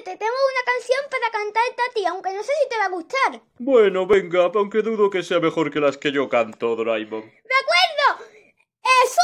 te tengo una canción para cantarte a ti, aunque no sé si te va a gustar. Bueno, venga, aunque dudo que sea mejor que las que yo canto, Doraemon. ¡De acuerdo! ¡Es